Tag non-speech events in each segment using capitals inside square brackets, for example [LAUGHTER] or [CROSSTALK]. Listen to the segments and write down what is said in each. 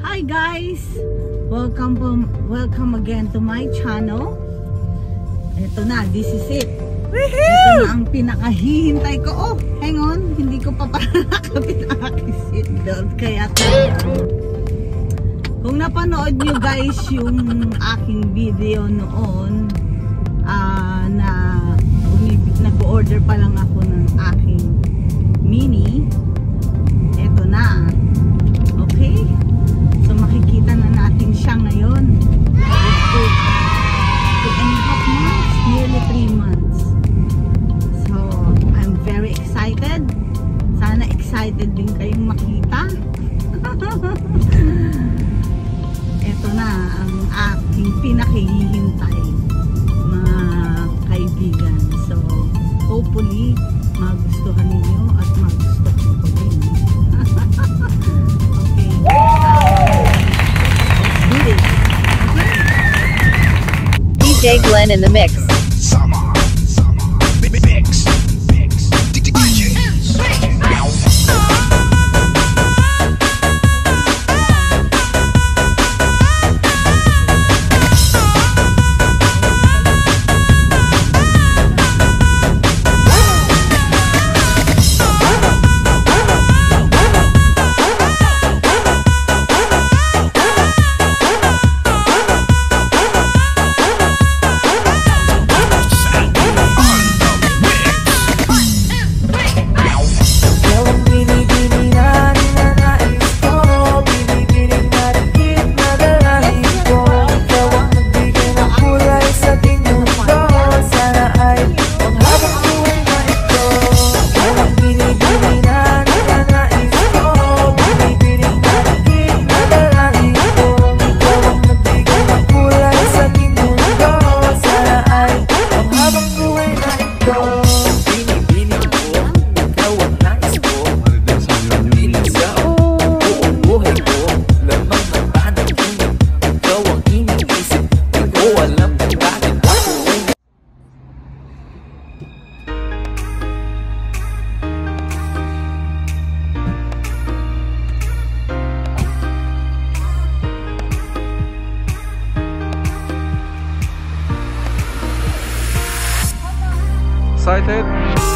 Hi guys! Welcome po, welcome again to my channel. Ito na, this is it. Ito na ang pinakahihintay ko. Oh, hang on. Hindi ko pa pala [LAUGHS] nakapit ang aking seatbelt. Kung napanood nyo guys yung aking video noon ah, na nag-order pa lang ako ng aking mini eto na Glenn in the mix. Excited?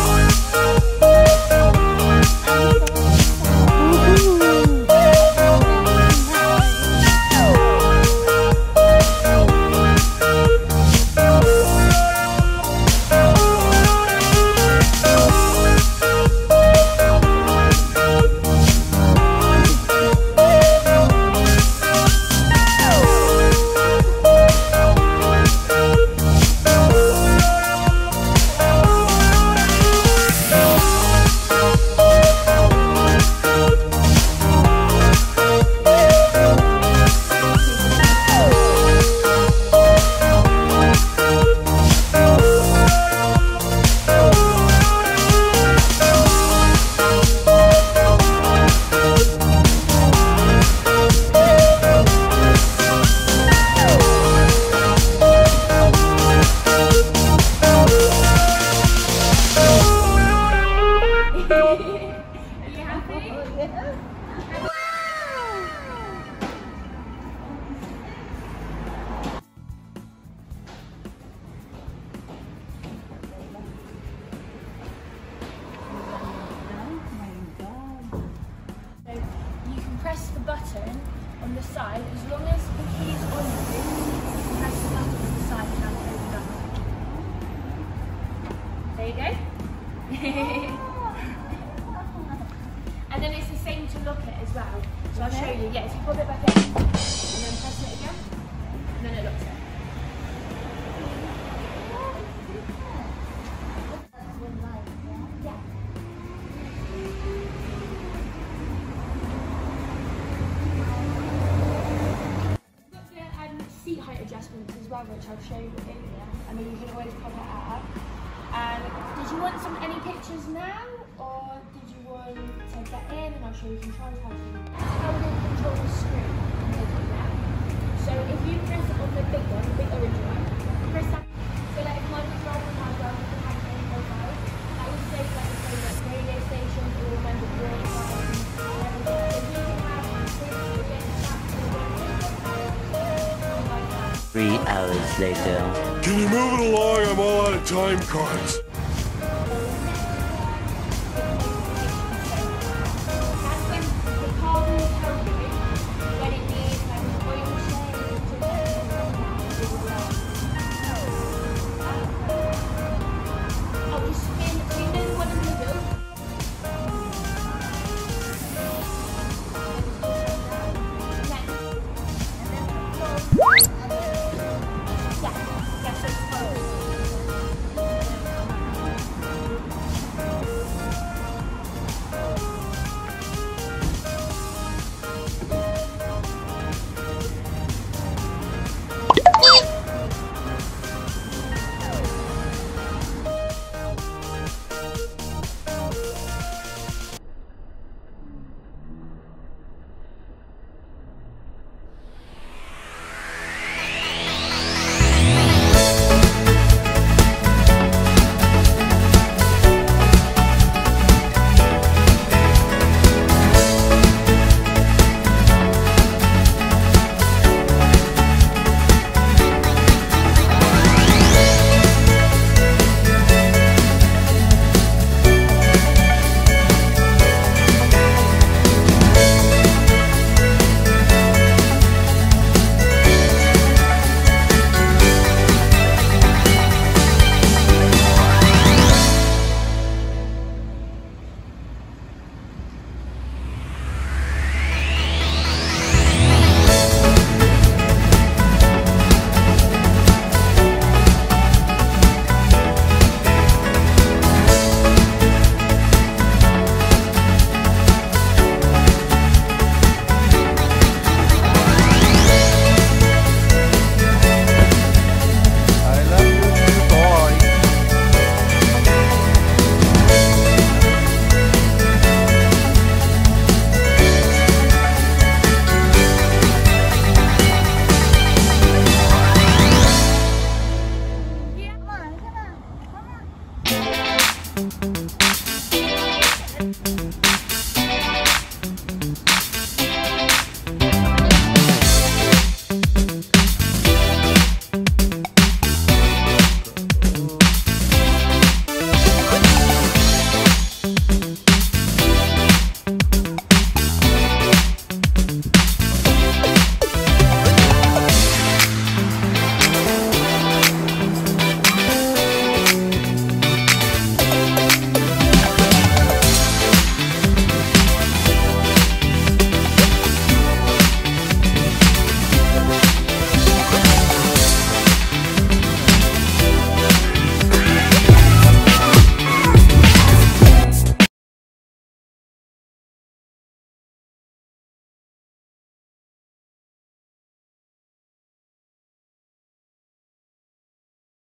The side as long as the key is on can press the button on the side and it open up. There you go. [LAUGHS] and then it's the same to lock it as well. So I'll show you. Yeah, if you pop it back in and then press it again, and then it locks which I'll show you. I mean, you can always pop it up. Um, did you want some any pictures now, or did you want to get in and I'll show you controls how to how control the screen? So if you press on the big one, the big orange one, press that. Three hours later. Can you move it along? I'm all out of time cards.